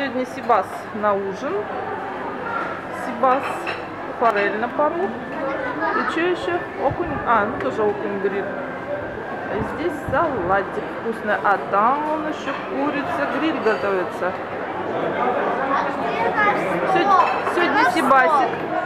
Сегодня Сибас на ужин. Сибас, форель на пару. И что еще? Окунь. А, ну тоже окунь гриль. А здесь салатик вкусный. А там он еще курица гриль готовится. Сегодня, сегодня Сибасик